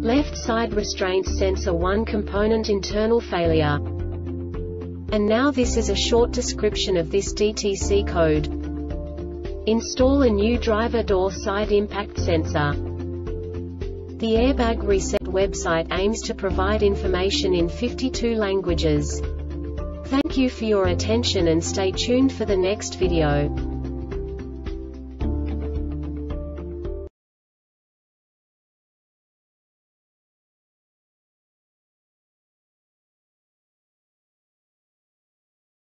Left side restraint sensor 1 component internal failure. And now this is a short description of this DTC code. Install a new driver door side impact sensor. The Airbag Reset website aims to provide information in 52 languages. Thank you for your attention and stay tuned for the next video.